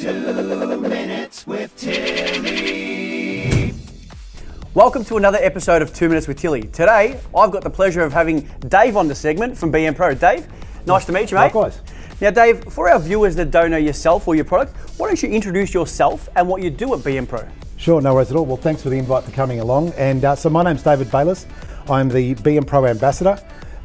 Two Minutes with Tilly. Welcome to another episode of Two Minutes with Tilly. Today, I've got the pleasure of having Dave on the segment from BMPRO. Dave, nice to meet you, mate. Likewise. Now, Dave, for our viewers that don't know yourself or your product, why don't you introduce yourself and what you do at BMPRO? Sure, no worries at all. Well, thanks for the invite for coming along. And uh, so my name's David Bayliss. I'm the BMPRO Ambassador.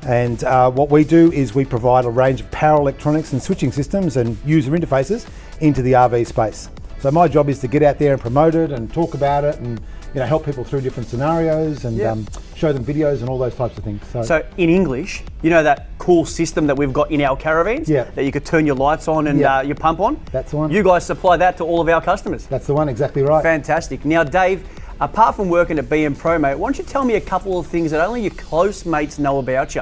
And uh, what we do is we provide a range of power electronics and switching systems and user interfaces into the RV space. So my job is to get out there and promote it and talk about it and you know help people through different scenarios and Yeah. um, show them videos and all those types of things. So, So, in English, you know that cool system that we've got in our caravans? Yeah. That you could turn your lights on and Yeah. uh, your pump on? That's the one. You guys supply that to all of our customers. that's the one, exactly right. Fantastic. Now, Dave, apart from working at BMPRO, mate, why don't you tell me a couple of things that only your close mates know about you?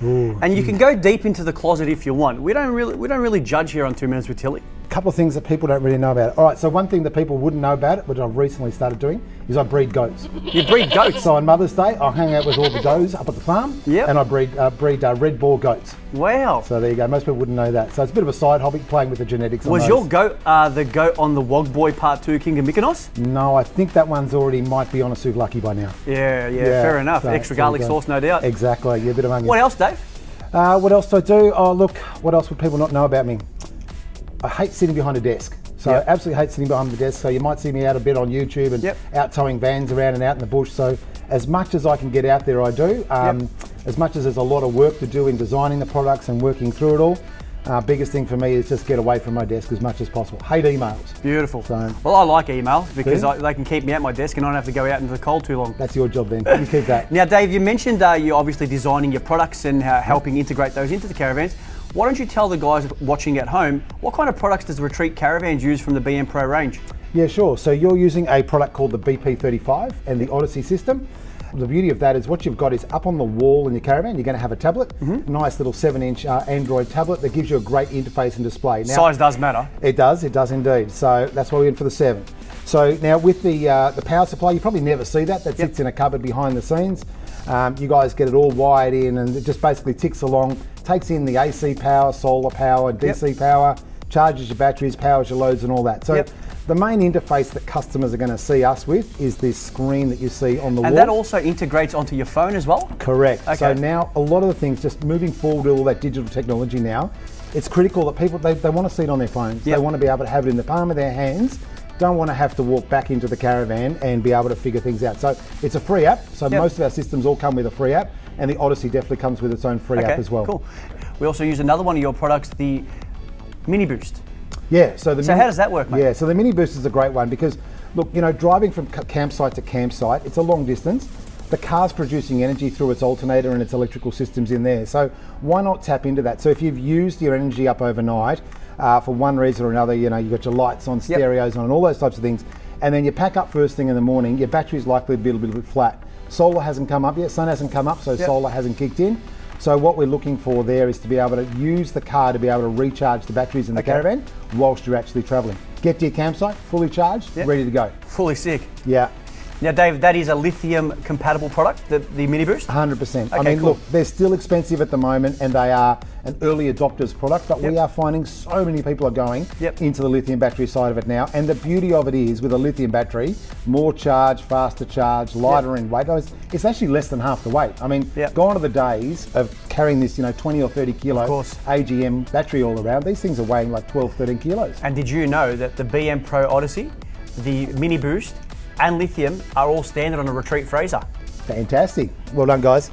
And you hmm. can go deep into the closet if you want. We don't really, we don't really judge here on Two Minutes with Tilly. Couple of things that people don't really know about it. All right, so one thing that people wouldn't know about it, which I've recently started doing, is I breed goats. You breed goats. So on Mother's Day, I hang out with all the does up at the farm, Yep. and I breed uh, breed uh, red Boer goats. Wow. So there you go. Most people wouldn't know that. So it's a bit of a side hobby, playing with the genetics. Was your goat uh, the goat on the Wog Boy Part Two King of Mykonos? No, I think that one's already might be on a souvlaki by now. Yeah, yeah, fair enough. so Extra garlic sauce, no doubt. Exactly. Yeah, a bit of onion. What else, Dave? Uh, what else do I do? Oh, look, what else would people not know about me? I hate sitting behind a desk. So Yep. I absolutely hate sitting behind the desk. So you might see me out a bit on YouTube and Yep. out towing vans around and out in the bush. So as much as I can get out there, I do. Um, Yep. As much as there's a lot of work to do in designing the products and working through it all, uh, biggest thing for me is just get away from my desk as much as possible. Hate emails. Beautiful. So- well, I like email because I, they can keep me at my desk and I don't have to go out into the cold too long. That's your job then. You keep that. Now, Dave, you mentioned uh, you're obviously designing your products and uh, helping integrate those into the caravans. Why don't you tell the guys watching at home what kind of products does Retreat Caravans use from the BMPRO range? Yeah, sure. So you're using a product called the BP35 and the Odyssey system. The beauty of that is what you've got is up on the wall in your caravan, you're going to have a tablet, Mm-hmm. nice little 7 inch uh, Android tablet that gives you a great interface and display. Now, Size does matter. It does, it does indeed. So that's why we went for the 7. So now with the, uh, the power supply, you probably never see that. That Yep. sits in a cupboard behind the scenes. Um, you guys get it all wired in and it just basically ticks along, takes in the AC power, solar power, DC power, charges your batteries, powers your loads and all that. So Yep. the main interface that customers are going to see us with is this screen that you see on the wall. And that also integrates onto your phone as well? Correct. So now a lot of the things, just moving forward with all that digital technology now, it's critical that people they, they want to see it on their phones. Yep. They want to be able to have it in the palm of their hands. Don't want to have to walk back into the caravan and be able to figure things out. So it's a free app. So Yep. most of our systems all come with a free app, and the Odyssey definitely comes with its own free app as well. Cool. We also use another one of your products, the Mini Boost. Yeah. So the So how does that work, mate? Yeah. So the mini boost is a great one because, look, you know, driving from campsite to campsite, it's a long distance. The car's producing energy through its alternator and its electrical systems in there. So why not tap into that? So if you've used your energy up overnight uh, for one reason or another, you know, you've got your lights on, stereos on, and all those types of things, and then you pack up first thing in the morning, your battery's likely to be a little bit flat. Solar hasn't come up yet, sun hasn't come up, so Yep. solar hasn't kicked in. So what we're looking for there is to be able to use the car to be able to recharge the batteries in the Okay. caravan whilst you're actually travelling. Get to your campsite, fully charged, Yep. ready to go. Fully sick. Yeah, Now, Dave, that is a lithium compatible product, the, the Mini Boost? 100%. I mean, cool. look, they're still expensive at the moment and they are an early adopters product, but we are finding so many people are going Yep. into the lithium battery side of it now. And the beauty of it is with a lithium battery, more charge, faster charge, lighter in weight. It's- It's actually less than half the weight. I mean, Yep. gone are the days of carrying this, you know, 20 or 30 kilo. AGM battery all around. These things are weighing like 12, 13 kilos. And did you know that the BMPRO Odyssey, the Mini Boost, and lithium are all standard on a Retreat freezer. Fantastic. Well done, guys.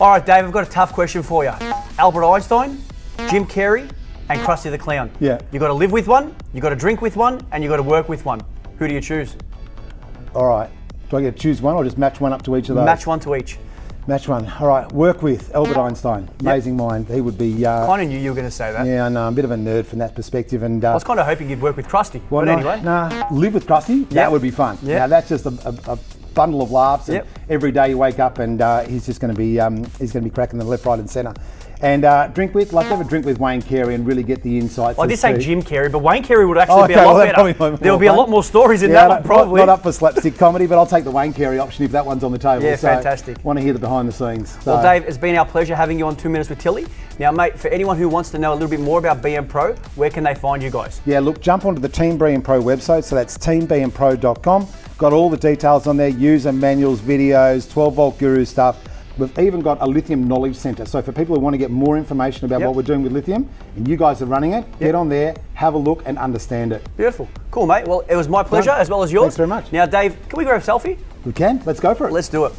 All right, Dave, I've got a tough question for you. Albert Einstein, Jim Carrey, and Krusty the Clown. Yeah. You've got to live with one, you've got to drink with one, and you've got to work with one. Who do you choose? All right. Do I get to choose one or just match one up to each of those? Match one to each. Match one. All right. Work with Albert Einstein. Amazing mind. He would be. Uh, Kind of knew you were going to say that. yeah, I know. I'm a bit of a nerd from that perspective. And uh, I was kind of hoping you'd work with Krusty. well, but no, anyway, nah, live with Krusty. Yeah. That would be fun. Yeah. Now that's just a, a, a bundle of laughs. And Yep. every day you wake up and uh, he's just going to be um, he's going to be cracking the left, right, and centre. And uh, drink with, like, have a drink with Wayne Carey and really get the insights. I did say to- Jim Carrey, but Wayne Carey would actually Oh, be a lot well, better. probably might be There'll be a lot more stories in Yeah, that not- one, probably. Not, not up for slapstick comedy, but I'll take the Wayne Carey option if that one's on the table. Yeah, So, fantastic. Want to hear the behind the scenes? Well, Dave, it's been our pleasure having you on Two Minutes with Tilly. Now, mate, for anyone who wants to know a little bit more about BMPRO, where can they find you guys? Yeah, look, jump onto the Team BMPRO website. So that's teambmpro.com. Got all the details on there user manuals, videos, 12 volt guru stuff. We've even got a lithium knowledge center. So for people who want to get more information about Yep. what we're doing with lithium, and you guys are running it, get on there, have a look, and understand it. Beautiful. Cool, mate. Well, it was my pleasure Done. as well as yours. Thanks very much. Now, Dave, can we grab a selfie? We can. Let's go for it. Let's do it.